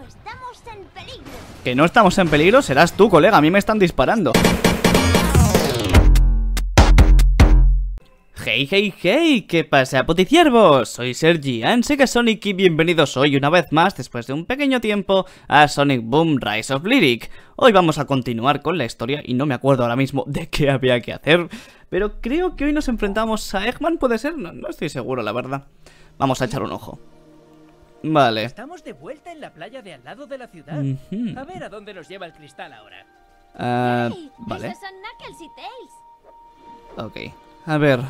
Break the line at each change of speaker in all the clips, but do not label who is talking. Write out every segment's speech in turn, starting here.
Estamos en peligro.
Que no estamos en peligro, serás tú, colega. A mí me están disparando. Hey, hey, hey, ¿qué pasa, poticiervos? Soy Sergi, Sega Sonic y bienvenidos hoy una vez más, después de un pequeño tiempo, a Sonic Boom Rise of Lyric. Hoy vamos a continuar con la historia y no me acuerdo ahora mismo de qué había que hacer, pero creo que hoy nos enfrentamos a Eggman, ¿puede ser? No, no estoy seguro, la verdad. Vamos a echar un ojo. Vale.
Estamos de vuelta en la playa de al lado de la ciudad.
Ujú.
A ver a dónde nos lleva el cristal ahora.
Ah,
Hey,
vale.
Esos son Knuckles y Tails.
Ok. A ver,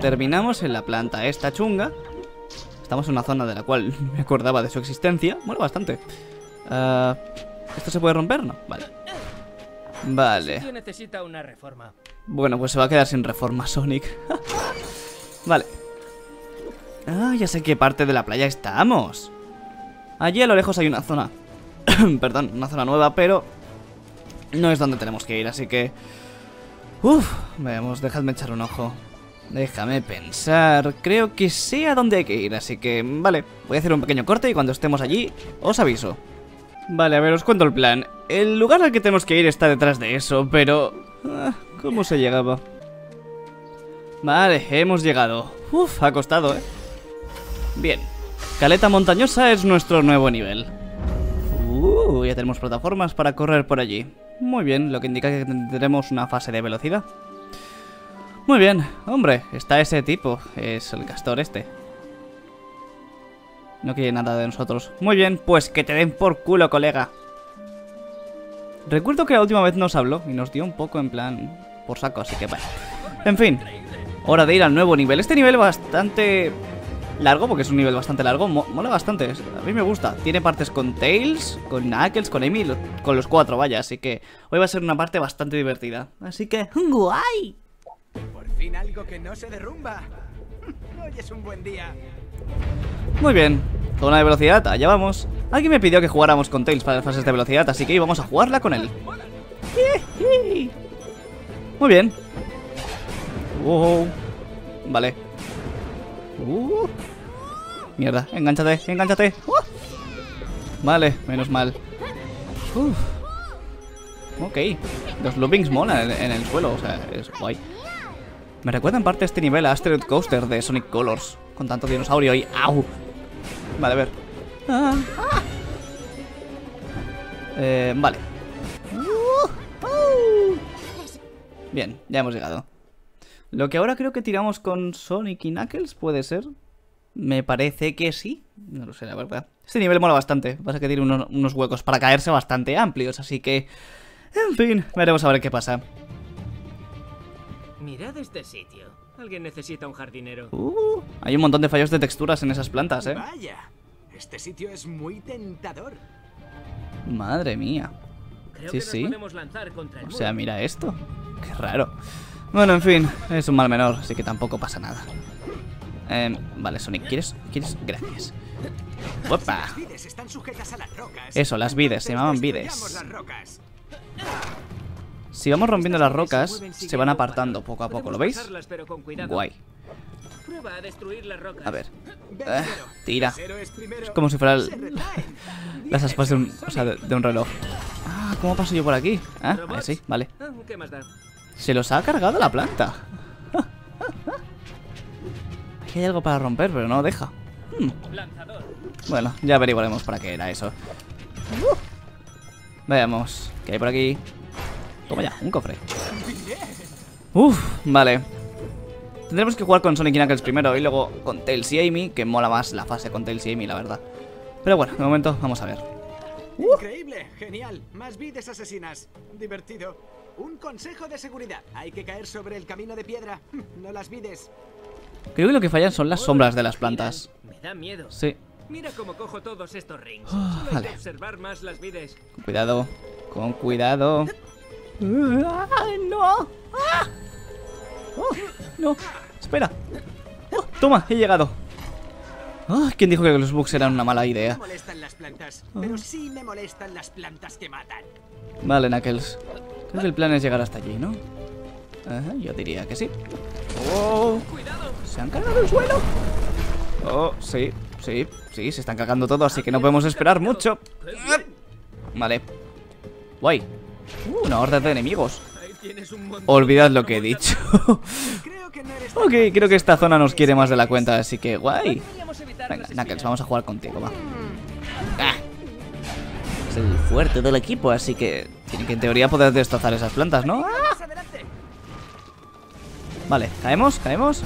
terminamos en la planta esta chunga. Estamos en una zona de la cual me acordaba de su existencia. Bueno, bastante. Ah, ¿Esto se puede romper? No, vale. Vale.
necesita una reforma.
Bueno, pues se va a quedar sin reforma Sonic. vale. Ah, ya sé qué parte de la playa estamos. Allí a lo lejos hay una zona. Perdón, una zona nueva, pero no es donde tenemos que ir, así que... Uf, veamos, dejadme echar un ojo. Déjame pensar. Creo que sé a dónde hay que ir, así que... Vale, voy a hacer un pequeño corte y cuando estemos allí os aviso. Vale, a ver, os cuento el plan. El lugar al que tenemos que ir está detrás de eso, pero... ah, ¿Cómo se llegaba? Vale, hemos llegado. Uf, ha costado, ¿eh? Bien. Caleta Montañosa es nuestro nuevo nivel. Uh, ya tenemos plataformas para correr por allí. Muy bien, lo que indica que tendremos una fase de velocidad. Muy bien, hombre, está ese tipo. Es el castor este. No quiere nada de nosotros. Muy bien, pues que te den por culo, colega. Recuerdo que la última vez nos habló y nos dio un poco en plan por saco, así que bueno. En fin, hora de ir al nuevo nivel. Este nivel bastante largo, porque es un nivel bastante largo, mo- mola bastante. A mí me gusta. Tiene partes con Tails, con Knuckles, con Amy, con los cuatro, vaya. Así que hoy va a ser una parte bastante divertida. Así que, ¡guay!
Por fin algo que no se derrumba. Hoy es un buen día.
Muy bien, zona de velocidad, allá vamos. Alguien me pidió que jugáramos con Tails para las fases de velocidad, así que hoy vamos a jugarla con él. Muy bien. Wow. Vale. Uh. Mierda, engánchate, engánchate. Uh. Vale, menos mal. Uf. Ok, los loopings molan en, en el suelo, o sea, es guay. Me recuerda en parte este nivel a Asteroid Coaster de Sonic Colors, con tanto dinosaurio y ¡au! Vale, a ver. Ah, ah. Vale. Bien, ya hemos llegado. Lo que ahora creo que tiramos con Sonic y Knuckles, ¿puede ser? Me parece que sí. No lo sé, la verdad. Este nivel mola bastante. Pasa que tiene unos, unos huecos para caerse bastante amplios, así que... En fin, veremos a ver qué pasa.
Mirad este sitio. Alguien necesita un jardinero.
Uh, hay un montón de fallos de texturas en esas plantas, ¿eh?
Vaya, este sitio es muy tentador.
Madre mía.
Creo
Sí,
que
sí.
podemos lanzar contra el
O sea, mira esto. Qué raro. Bueno, en fin, es un mal menor, así que tampoco pasa nada. Em, vale, Sonic, ¿quieres? ¿Quieres? Gracias. Eso, las vides, se llamaban vides. Si vamos rompiendo las rocas, se van apartando poco a poco, ¿lo veis? Guay.
A
ver.
Primero.
tira. Es como si fuera el-
Se retraen.
las aspas de un, o sea, de, de un reloj. Ah, ¿cómo paso yo por aquí? Ah,
¿Robots?
sí, vale.
Ah.
Se los ha cargado la planta. Aquí hay algo para romper, pero no deja. Hmm. Bueno, ya averiguaremos para qué era eso. Veamos, ¿qué hay por aquí? Toma ya, un cofre. Uf, vale. Tendremos que jugar con Sonic Knuckles primero y luego con Tails y Amy, que mola más la fase con Tails y Amy, la verdad. Pero bueno, de momento vamos a ver.
Increíble, genial. Más vides asesinas. Divertido. Un consejo de seguridad. Hay que caer sobre el camino de piedra. No las vides.
Creo que lo que fallan son las sombras de las plantas.
Me da miedo.
Sí,
Mira cómo cojo todos estos rings.
Ah, vale.
que observar más las vides.
con cuidado, con cuidado. ¡Ah, ¡No! ¡Ah! ¡Oh, ¡No! ¡Espera! ¡Oh, ¡Toma! He llegado. Ah, ¿Quién dijo que los bugs eran una mala
me
idea?
molestan las plantas, pero sí me molestan las plantas que matan.
Vale, Knuckles. Creo que el plan es llegar hasta allí, ¿no? Ajá, yo diría que sí. ¡Oh! ¿Se han cargado el suelo? Oh, sí. sí, sí, se están cargando todo, así que no podemos esperar mucho. Vale. Guay. Uh, una horda de enemigos. Olvidad lo que he dicho. Ok, creo que esta zona nos quiere más de la cuenta, así que guay. Venga, Knuckles, vamos a jugar contigo, va. Ah. Es el fuerte del equipo, así que tiene que en teoría poder destrozar esas plantas, ¿no? Ah. Vale, ¿caemos? ¿Caemos?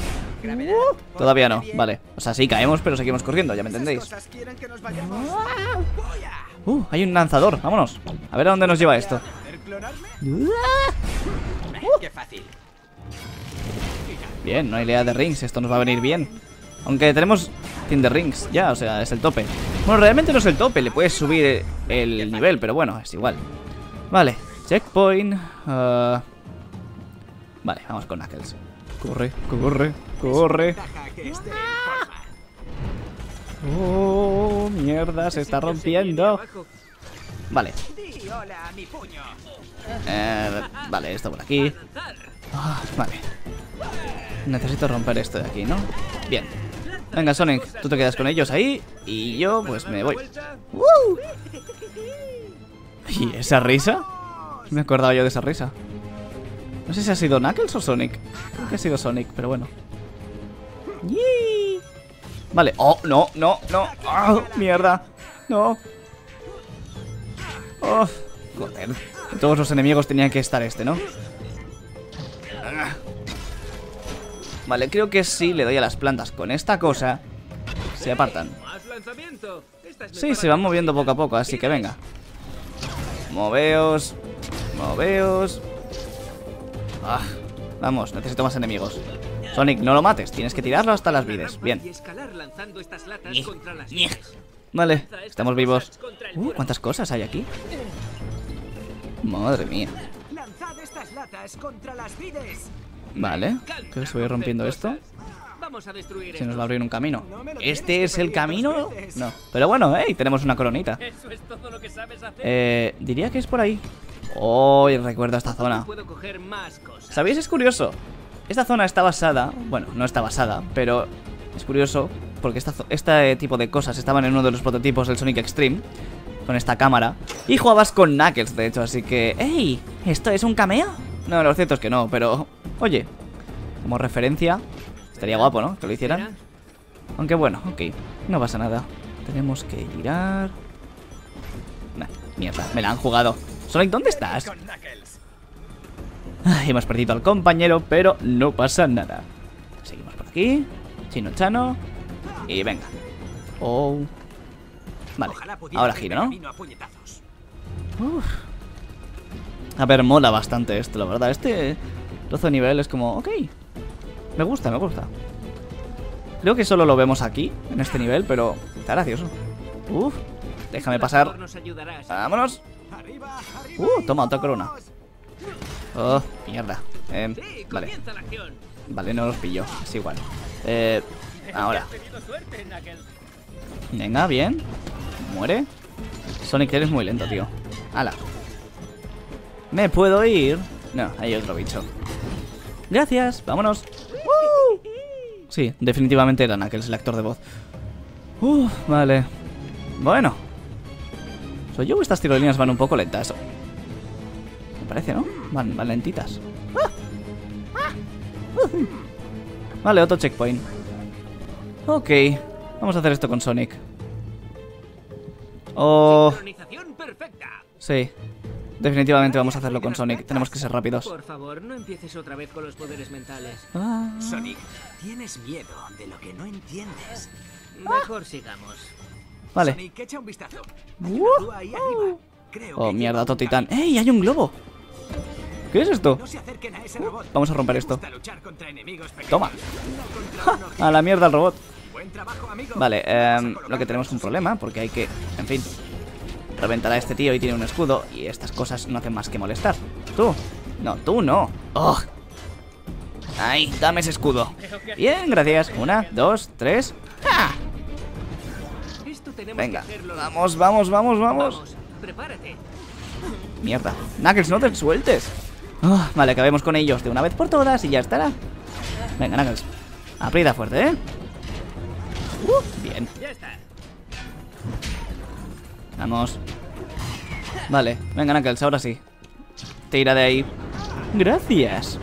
Todavía no, vale. O sea, sí caemos, pero seguimos corriendo, ya me entendéis. Ah. Uh, hay un lanzador, vámonos. A ver a dónde nos lleva esto. Ah. Bien, no hay idea de rings, esto nos va a venir bien. Aunque tenemos fin de rings, ya, o sea, es el tope. Bueno, realmente no es el tope, le puedes subir el nivel, pero bueno, es igual. Vale, checkpoint. ah, Vale, vamos con Knuckles. Corre, corre, corre. Oh, mierda, se está rompiendo. Vale, eh, vale, esto por aquí. Ah, vale. Necesito romper esto de aquí, ¿no? Bien. Venga, Sonic, tú te quedas con ellos ahí y yo pues me voy.
Vuelta.
¿Y esa risa? Me acordaba yo de esa risa. No sé si ha sido Knuckles o Sonic. Creo que ha sido Sonic, pero bueno. Vale. Oh, no, no, no. ¡Ah, mierda. No. Oh, joder. De todos los enemigos tenían que estar este, ¿no? Vale, creo que sí le doy a las plantas con esta cosa. Se apartan. Sí, se van moviendo poco a poco, así que venga. Moveos. Moveos. Ah, vamos, necesito más enemigos. Sonic, no lo mates, tienes que tirarlo hasta las vides. Bien. Vale, estamos vivos. Uh. ¿cuántas cosas hay aquí? Madre mía. Vale, creo que se voy rompiendo esto. Se nos va a abrir un camino. ¿Este es el camino? No. Pero bueno, hey, tenemos una coronita. Eh, diría que es por ahí. Oh, recuerdo esta zona. ¿Sabéis? Es curioso. Esta zona está basada, bueno, no está basada, pero es curioso porque esta este tipo de cosas estaban en uno de los prototipos del Sonic Extreme, con esta cámara, y jugabas con Knuckles, de hecho, así que... ¡Ey! ¿Esto es un cameo? No, lo cierto es que no, pero... Oye, como referencia, estaría guapo, ¿no? Que lo hicieran. Aunque bueno, ok, no pasa nada. Tenemos que girar... Nah, mierda, me la han jugado. Sonic, ¿dónde estás? Ay, hemos perdido al compañero, pero no pasa nada. Seguimos por aquí. Chino Chano. Y venga. Oh. Vale, ahora giro, ¿no? Uf. A ver, mola bastante esto, la verdad. Este trozo de nivel es como, ok. Me gusta, me gusta. Creo que solo lo vemos aquí, en este nivel, pero está gracioso. Uf. Déjame pasar. Vámonos. Uh, toma, otra corona. Oh, mierda. Em, vale. Vale, no los pillo. Es igual. Eh, ahora. Venga, bien. Muere. Sonic, eres muy lento, tío. Ala. ¿Me puedo ir? No, hay otro bicho. Gracias, vámonos. Sí, definitivamente era Knuckles el actor de voz. Uh, vale. Bueno. ¿Soy yo o estas tirolinas van un poco lentas? Me parece, ¿no? Van, van lentitas. Ah. Ah. Vale, otro checkpoint. Ok, vamos a hacer esto con Sonic. Oh, sí. Definitivamente vamos a hacerlo con Sonic. Tenemos que ser rápidos.
Por favor, no empieces otra vez con los poderes mentales.
Ah,
Sonic, tienes miedo de lo que no entiendes.
Mejor sigamos.
Vale.
Sonic, echa un vistazo. Hay
Uh,
una grúa ahí arriba. Creo
Oh,
que
mierda, otro titán. ¡Ey! ¡Hay un globo! ¿Qué es esto?
No se acerquen a ese robot.
Vamos a romper esto. Toma. A la mierda el robot.
Trabajo.
Vale, em, lo que tenemos es un problema porque hay que, en fin, reventar a este tío y tiene un escudo y estas cosas no hacen más que molestar. Tú, no, tú no. ¡Oh! Ahí, dame ese escudo. Bien, gracias. Una, dos, tres. ¡Ah!
Tenemos
Venga,
que
vamos, vamos, vamos, vamos.
Vamos, prepárate.
Mierda. Knuckles, no te sueltes. Ah, vale, acabemos con ellos de una vez por todas y ya estará. Venga, Knuckles. Aprieta fuerte, ¿eh? Uh, bien. Vamos. Vale, venga, Knuckles, ahora sí. Tira de ahí. Gracias.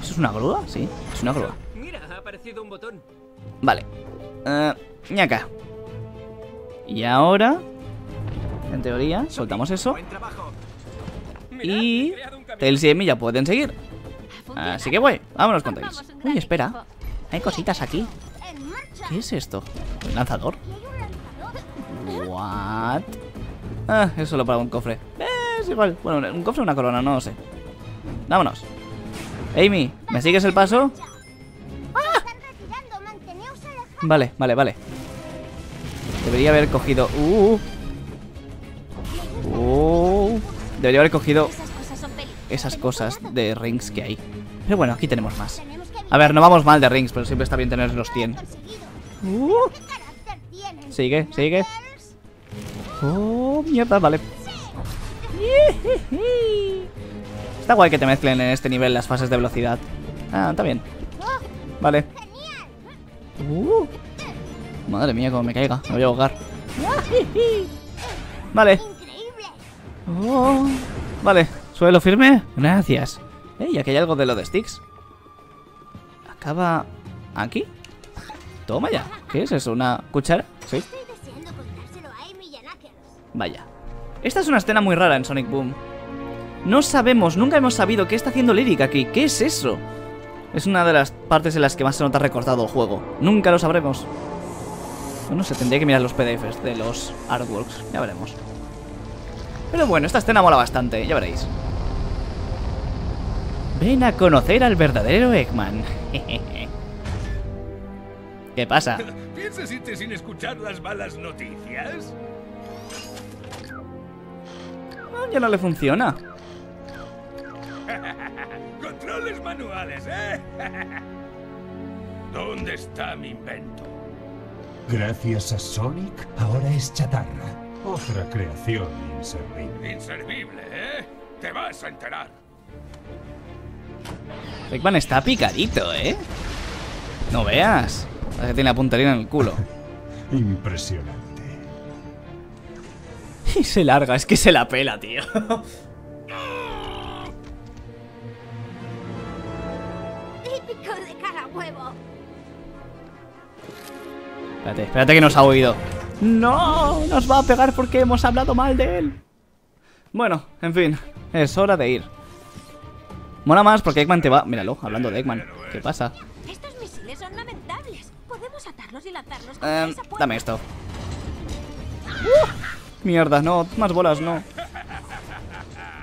¿Eso es una grúa? Sí, es una grúa.
Mira, ha aparecido un botón.
Vale. Ñaca. Y ahora, en teoría, soltamos eso. Y Tails y Amy ya pueden seguir. Así que voy, vámonos con Tails. Uy, espera. Hay cositas aquí. ¿Qué es esto? ¿Un lanzador?
Y.
What? Ah, es solo para un cofre. Eh, es igual. Bueno, un cofre o una corona, no lo sé. Vámonos. Amy, ¿me sigues el paso? Vale, vale, vale. Debería haber cogido... Uh, uh, debería haber cogido
Esas cosas
de rings que hay. Pero bueno, aquí tenemos más. A ver, no vamos mal de rings, pero siempre está bien tener los 100.
conseguido.
Uh, sigue, sigue. Oh, mierda, vale. Está guay que te mezclen en este nivel las fases de velocidad. Ah, está bien.
¡Oh,
Vale. Uh. Madre mía, cómo me caiga. Me voy a ahogar. Vale. Oh. Vale. Suelo firme. Gracias. Ey, aquí hay algo de lo de Sticks. Acaba aquí. Toma ya. ¿Qué es eso? ¿Una cuchara? Sí. Vaya. Esta es una escena muy rara en Sonic Boom. No sabemos, nunca hemos sabido qué está haciendo Lyric aquí. ¿Qué es eso? Es una de las partes en las que más se nota recortado el juego. Nunca lo sabremos. Bueno, se tendría que mirar los PDFs de los artworks. Ya veremos. Pero bueno, esta escena mola bastante, ya veréis. Ven a conocer al verdadero Eggman. ¿Qué pasa?
¿Piensas irte sin escuchar las malas noticias?
Ah, ya no le funciona.
Controles manuales, ¿eh? ¿Dónde está mi invento?
Gracias a Sonic, ahora es chatarra. Otra creación inservible.
Inservible, ¿eh? Te vas a enterar.
Eggman está picadito, ¿eh? No veas. Parece que tiene la puntería en el culo.
Impresionante.
Y se larga, es que se la pela, tío.
Típico de cara huevo.
Espérate, espérate que nos ha oído. ¡No! Nos va a pegar porque hemos hablado mal de él. Bueno, en fin, es hora de ir. Mola más porque Eggman te va... Míralo, hablando de Eggman. ¿Qué pasa?
Estos misiles son lamentables. Podemos atarlos y lanzarlos
Eh, dame esto. ¡Uh! Mierda, no, más bolas, no.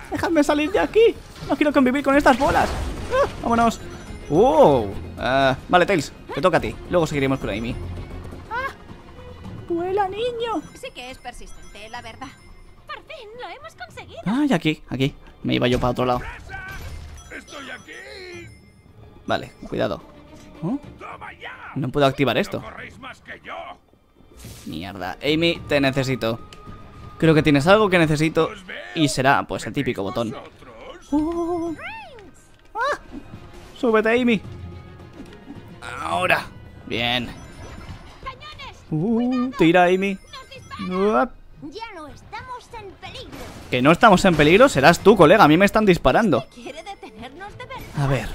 Dejadme salir de aquí. No quiero convivir con estas bolas. ¡Ah! vámonos. ¡Uh! Ah, vale, Tails, te toca a ti. Luego seguiremos con Amy. ¡Ah! ¡Vuela, niño!
Sí que es persistente, la verdad. Por fin, lo hemos conseguido.
Ay, aquí, aquí. Me iba yo para otro lado.
¡Estoy aquí!
Vale, cuidado. ¿Oh? No puedo activar esto.
No corréis más que yo.
Mierda. Amy, te necesito. Creo que tienes algo que necesito. Y será, pues, el típico botón. ¡Oh! ¡Ah! ¡Súbete, Amy! Ahora. Bien. Uh, tira, Amy. Uap.
Ya no estamos en peligro.
Que no estamos en peligro, serás tú, colega. A mí me están disparando. A ver.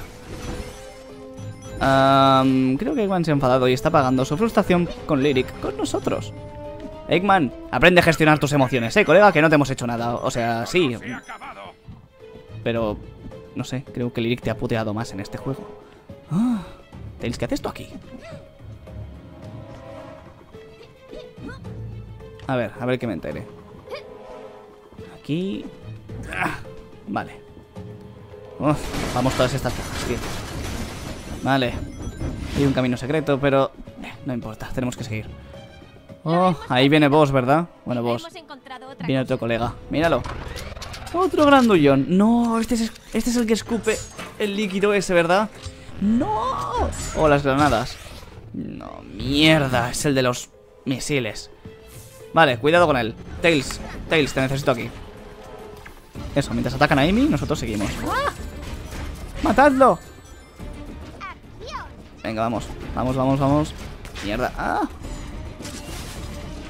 Creo que Eggman se ha enfadado y está pagando su frustración con Lyric, con nosotros. Eggman, aprende a gestionar tus emociones, eh, colega, que no te hemos hecho nada. O sea, sí, pero no sé, creo que Lyric te ha puteado más en este juego. Ah, Tails, ¿qué haces tú aquí? A ver, a ver que me entere. Aquí. Ah, vale. Uf, vamos todas estas cajas, tío. Vale. Hay un camino secreto, pero eh, no importa, tenemos que seguir. Oh, ahí viene Boss, ¿verdad? Bueno,
otra
Viene otro colega. Míralo. Otro grandullón. No, este es, este es el que escupe el líquido ese, ¿verdad? ¡No! O las granadas. No, mierda. Es el de los misiles. Vale, cuidado con él. Tails, Tails, te necesito aquí. Eso, mientras atacan a Amy, nosotros seguimos. ¡Matadlo! Venga, vamos. Vamos, vamos, vamos. Mierda. Ah.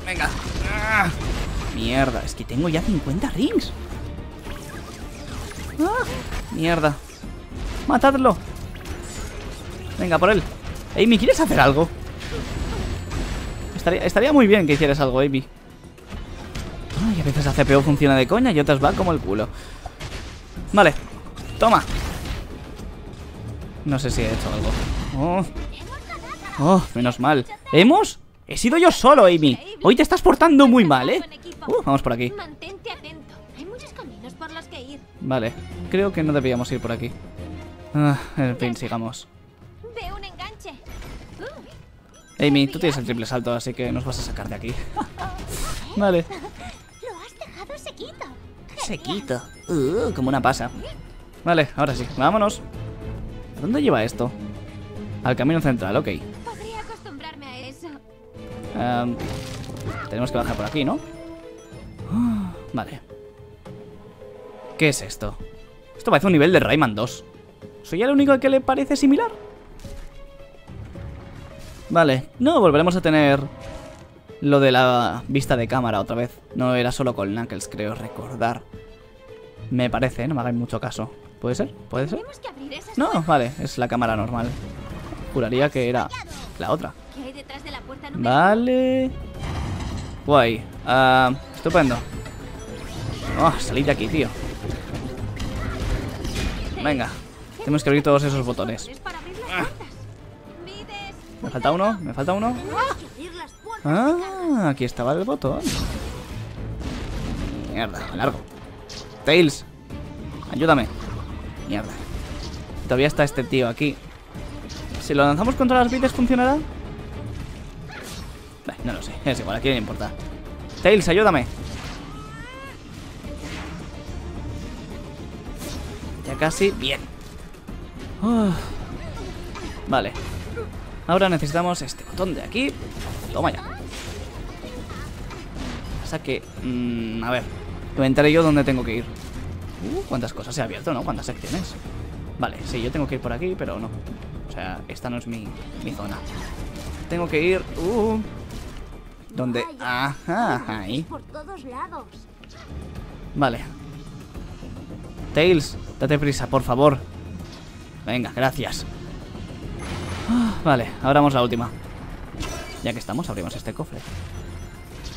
Venga. Ah. Mierda, es que tengo ya 50 rings. Ah. Mierda. Matadlo. Venga, por él. Amy, ¿quieres hacer algo? Estaría, estaría muy bien que hicieras algo, Amy. Ay, a veces la CPU funciona de coña y otras va como el culo. Vale, toma. No sé si he hecho algo. Oh, oh menos mal. ¿Hemos? He sido yo solo, Amy. Hoy te estás portando muy mal, ¿eh? Uh, vamos por aquí. Vale, creo que no debíamos ir por aquí. Ah, en fin, sigamos. Amy, tú tienes el triple salto, así que nos vas a sacar de aquí. vale.
Lo has dejado sequito.
Sequito. Uh, como una pasa. Vale, ahora sí, vámonos. ¿A dónde lleva esto? Al camino central, ok.
Podría acostumbrarme a eso.
Em, tenemos que bajar por aquí, ¿no? Vale. ¿Qué es esto? Esto parece un nivel de Rayman 2. ¿Soy el único al que le parece similar? Vale, no, volveremos a tener lo de la vista de cámara otra vez. No era solo con Knuckles, creo recordar. Me parece, ¿eh? no me hagáis mucho caso. ¿Puede ser? ¿Puede ser? No, vale, es la cámara normal. Juraría que era la otra.
¿Qué hay detrás de la puerta número
Vale. Guay. Ah, estupendo. Oh, salid de aquí, tío. Venga. Tenemos que abrir todos esos botones. Me falta uno, me falta uno. Ah, aquí estaba el botón. Mierda, largo. Tails, ayúdame. Mierda. Todavía está este tío aquí. Si lo lanzamos contra las vides, ¿funcionará? No lo sé, es igual, aquí no importa. Tails, ayúdame. Ya casi, bien. Vale. Ahora necesitamos este botón de aquí. Toma ya. Pasa que... mm, a ver. Inventaré yo dónde tengo que ir. Uh, cuántas cosas ha abierto, ¿no? Cuántas secciones. Vale, sí, yo tengo que ir por aquí, pero no. O sea, esta no es mi, mi zona. Tengo que ir... Uh, ¿Dónde? Ajá, ahí. Vale. Tails, date prisa, por favor. Venga, gracias. Vale, abramos la última. Ya que estamos, abrimos este cofre.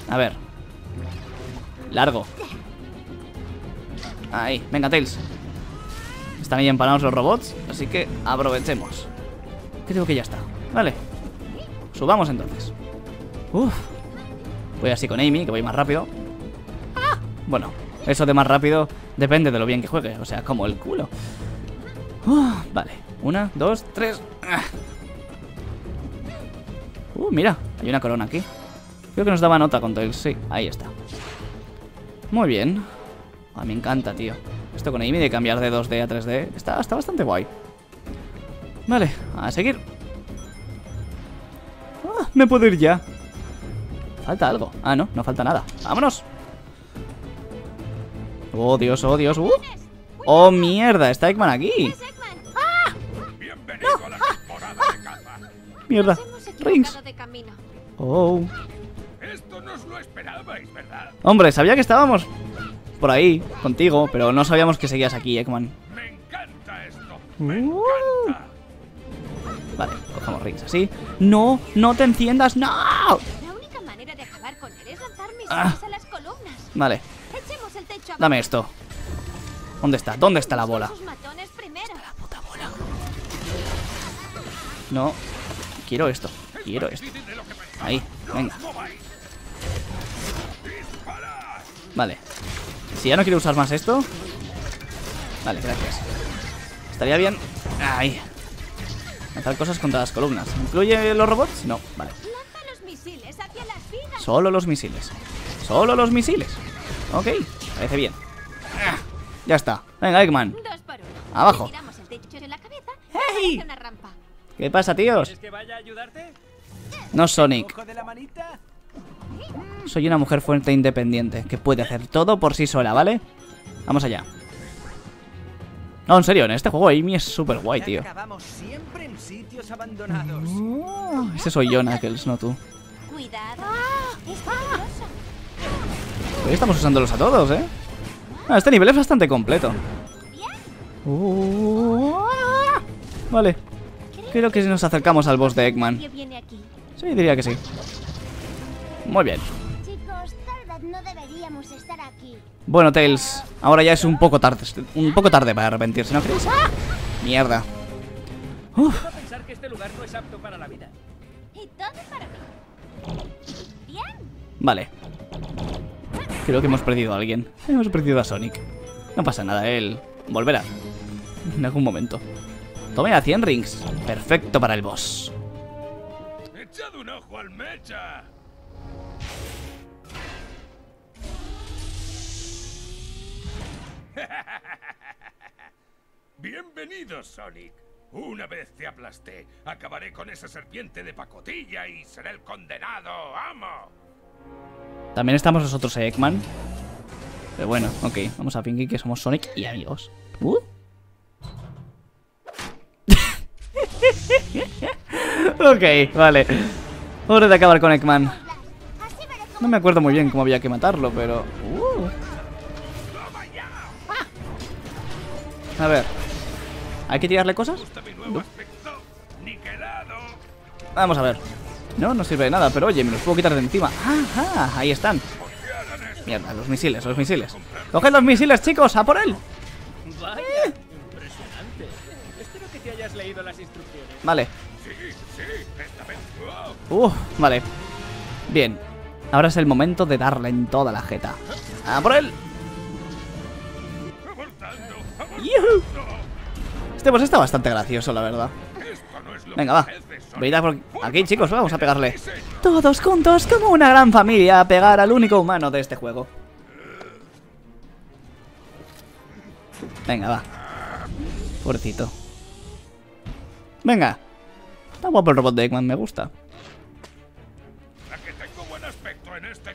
A ver. Largo. Ahí, venga, Tails. Están ahí empanados los robots, así que aprovechemos. Creo que ya está. Vale. Subamos entonces. Uf. Voy así con Amy, que voy más rápido. Bueno, eso de más rápido depende de lo bien que juegue, o sea, como el culo. Vale, una, dos, tres. Uh, mira, hay una corona aquí. Creo que nos daba nota con Tails, sí, ahí está. Muy bien. Ah, me encanta, tío. Esto con Amy de cambiar de 2D a 3D está, está bastante guay. Vale, a seguir. Ah, me puedo ir ya. Falta algo. Ah, no, no falta nada. ¡Vámonos! Oh, Dios, oh, Dios. uh. Oh, mierda, está Eggman aquí.
Bienvenido a la temporada de caza.
Mierda. Rings. Oh.
Esto no os lo esperabais, ¿verdad?
Hombre, sabía que estábamos por ahí, contigo, pero no sabíamos que seguías aquí, Eggman.
Me encanta esto. Me
Uh.
encanta.
Vale, cojamos rings así. No, no te enciendas, no.
La única manera de acabar con él es lanzar misiles
Ah.
a las columnas.
Vale,
Echemos el techo abajo.
dame esto. ¿Dónde está? ¿Dónde está la. Puta bola. No, quiero esto. Quiero esto. Ahí, venga. Vale. Si ya no quiero usar más esto. Vale, gracias. Estaría bien. Ahí. Lanzar cosas contra las columnas. ¿Incluye los robots? No, vale. Solo los misiles. Solo los misiles. Ok, parece bien. Ya está. Venga, Eggman. Abajo. ¡Hey! ¿Qué pasa, tíos?
¿Quieres que vaya a ayudarte?
No Sonic. Soy una mujer fuerte e independiente que puede hacer todo por sí sola, ¿vale? Vamos allá. No, en serio, en este juego Amy es súper guay, tío. Oh, ese soy yo, Knuckles, no tú.
Cuidado.
Hoy estamos usándolos a todos, ¿eh? Ah, este nivel es bastante completo. Uh, vale. Creo que nos acercamos al boss de Eggman. Sí, diría que sí. Muy bien.
Chicos, tal vez no deberíamos estar aquí.
Bueno, Tails, ahora ya es un poco tarde. Un poco tarde para arrepentirse, ¿no crees? Mierda. Uf,
pensar que este lugar no es apto para la vida.
Y todo para mí. Bien.
vale. Creo que hemos perdido a alguien. Hemos perdido a Sonic. No pasa nada, él volverá. En algún momento. Tome a 100 rings. Perfecto para el boss.
¡Echad un ojo al mecha! Bienvenido, Sonic. Una vez te aplasté, acabaré con esa serpiente de pacotilla y seré el condenado amo.
También estamos nosotros, eh, Eggman. Pero bueno, ok. Vamos a fingir que somos Sonic y amigos. Uh. ok, vale. Hora de acabar con Eggman. No me acuerdo muy bien cómo había que matarlo, pero... Uh. A ver. ¿Hay que tirarle cosas? Vamos a ver. No, no sirve de nada, pero oye, me los puedo quitar de encima. ¡Ajá! Ahí están. Mierda, los misiles, los misiles. ¡Coged los misiles, chicos! ¡A por él!
Vaya, impresionante. Espero que te hayas leído las instrucciones.
Vale. Uh, vale. Bien. Ahora es el momento de darle en toda la jeta. ¡A por él! Este boss está bastante gracioso, la verdad. Venga, va. Venid por aquí, chicos, vamos a pegarle. Todos juntos, como una gran familia, a pegar al único humano de este juego. Venga, va. Pobrecito. Venga. Está guapo el robot de Eggman, me gusta.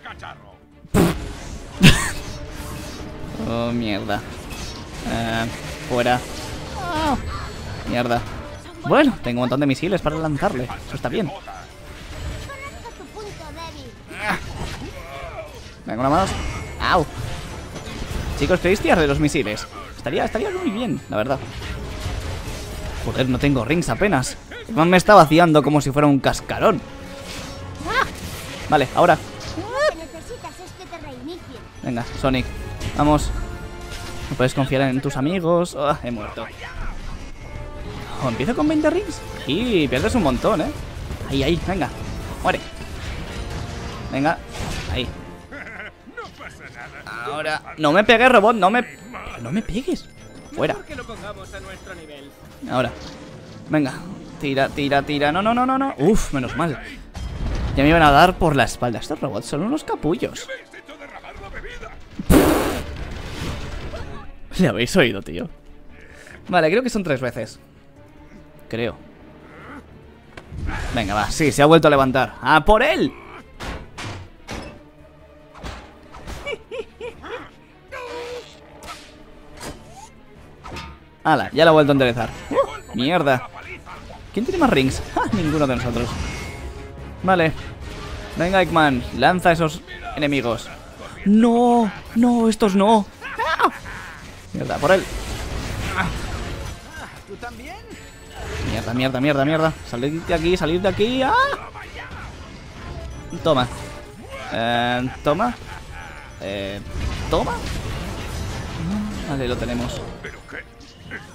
Oh, mierda. Eh, fuera. Ah, mierda. Bueno, tengo un montón de misiles para lanzarle. Eso está bien. Venga, una más. ¡Au! Chicos, ¿queréis tirarle los misiles? Estaría, estaría muy bien, la verdad. Joder, no tengo rings apenas. Me está vaciando como si fuera un cascarón. Vale, ahora.
Lo que necesitas es que te reinicien.
Venga, Sonic. Vamos. No puedes confiar en tus amigos. Ah, he muerto. Oh, ¿Empiezo con 20 rings? Y pierdes un montón, ¿eh? Ahí, ahí, venga. Muere. Venga. Ahí.
No pasa nada.
Ahora. No me pegues, robot. No me... No me pegues. Fuera. Ahora. Venga. Tira, tira, tira. No, no, no, no, no. Uf, menos mal. Ya me iban a dar por la espalda. Estos robots son unos capullos.
¿Habéis hecho derramar la?
Le habéis oído, tío. Vale, creo que son tres veces. Creo. Venga, va. Sí, se ha vuelto a levantar. ¡A por él! ¡Hala! Ya lo ha vuelto a enderezar. ¡Mierda! ¿Quién tiene más rings? ¡Ja! Ninguno de nosotros. Vale. Venga, Eggman. Lanza a esos enemigos. ¡No! ¡No! ¡Estos no! ¡Ah! Mierda, por él. Mierda, mierda, mierda, mierda. Salid de aquí, salid de aquí. ¡Ah! Toma. Eh, toma. Eh, toma. Vale, lo tenemos.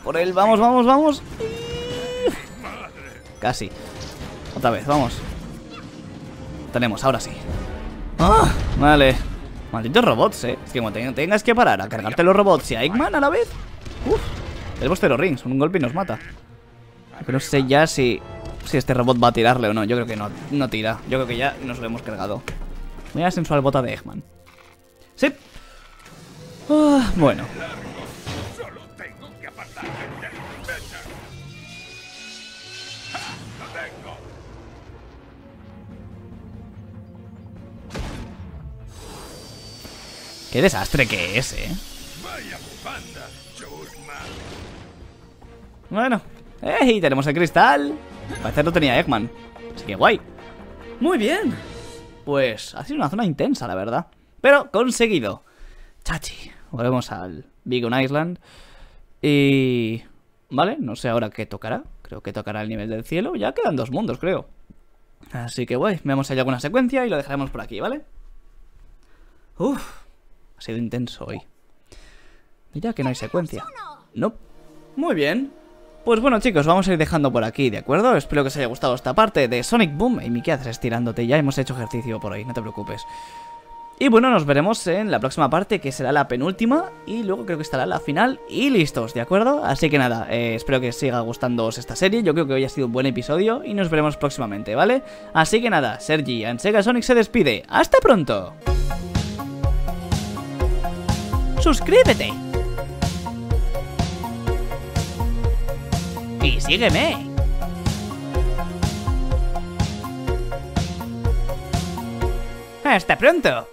Por él, vamos, vamos, vamos. Casi. Otra vez, vamos. Tenemos, ahora sí. Ah, vale. Malditos robots, eh. Es que como te- tengas que parar a cargarte los robots y a Eggman a la vez. Uf. Tenemos cero rings, un golpe y nos mata. Pero no sé ya si, si este robot va a tirarle o no. Yo creo que no, no tira. Yo creo que ya nos lo hemos cargado. Voy a sensual bota de Eggman. Sí. Ah, bueno. Qué desastre que es, eh. Bueno. ¡Ey! Tenemos el cristal. Parece que no tenía Eggman. Así que guay. Muy bien. Pues ha sido una zona intensa, la verdad. Pero conseguido. Chachi. Volvemos al Beacon Island. Y... Vale, no sé ahora qué tocará. Creo que tocará el nivel del cielo. Ya quedan dos mundos, creo. Así que guay, veamos si hay alguna secuencia y lo dejaremos por aquí, ¿vale? Uf, ha sido intenso hoy. Mira que no hay secuencia. No. Muy bien. Pues bueno chicos, vamos a ir dejando por aquí, ¿de acuerdo? Espero que os haya gustado esta parte de Sonic Boom. Y ¿qué haces estirándote? Ya hemos hecho ejercicio por hoy, no te preocupes. Y bueno, nos veremos en la próxima parte, que será la penúltima, y luego creo que estará la final, y listos, ¿de acuerdo? Así que nada, eh, espero que siga gustándoos esta serie, yo creo que hoy ha sido un buen episodio, y nos veremos próximamente, ¿vale? Así que nada, Sergi en Sega Sonic se despide, ¡hasta pronto! ¡Suscríbete! ¡Y sígueme! ¡Hasta pronto!